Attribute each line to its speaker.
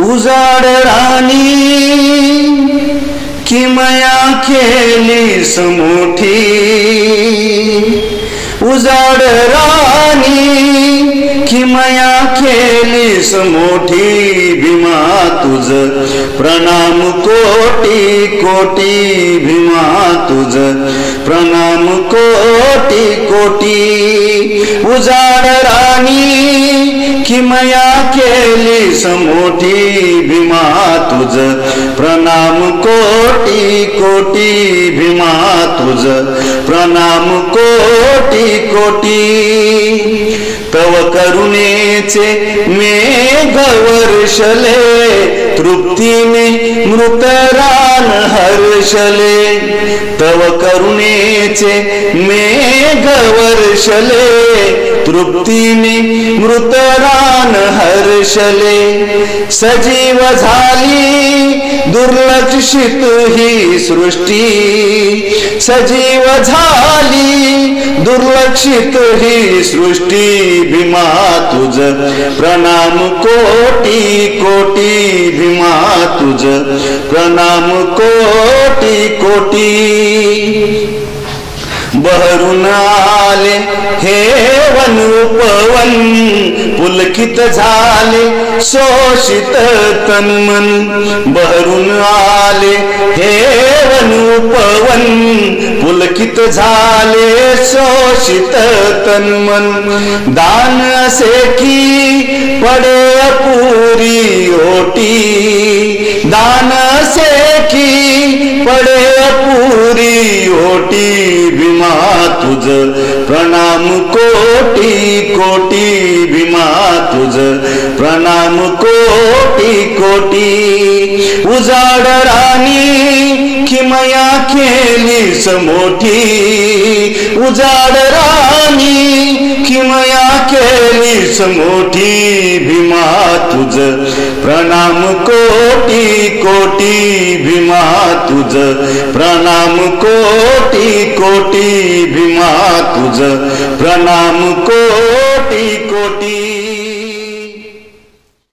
Speaker 1: उजाड राणी किमया खेली समोठी। उजाड राणी किमया खेली समोठी। भीमा तुझ प्रणाम कोटी कोटी। भीमा तुझ प्रणाम कोटी कोटी। उजाड राणी किमया केली समोठी भीमा तुझ. प्रणाम कोटी कोटी भीमा तुझ. प्रणाम कोटी कोटी. तव करुणेचे मे गवर्षले तृप्तीने मृतरा हर्षले तव करुणेचे मेघ वर्षले तृप्तीने मृतरान हर्षले सजीव झाली दुर्लक्षित ही सृष्टी. सजीव झाली दुर्लक्षित ही सृष्टी. भीमा तुझ, प्रणाम कोटी कोटी, भीमा तुझ, प्रणाम कोटी कोटी बहरून आले हे वन उपवन पुलकित झाले शोषित तन्मन बहरून आले हे वन उपवन पुलकित झाले शोषित तन्मन दान असे की पडे पुरी ओटी दान से की पडे पूरी ओटी, भीमा तुझ। प्रणाम कोटी कोटी, भीमा तुझ। प्रणाम कोटी कोटी। उजाड राणी किमया केली समोठी। उजाड राणी किमया केली समोठी, भीमा तुझ। प्रणाम कोटी कोटी भीमा तुझ। प्रणाम कोटी कोटी भीमा तुझ। प्रणाम कोटी कोटी।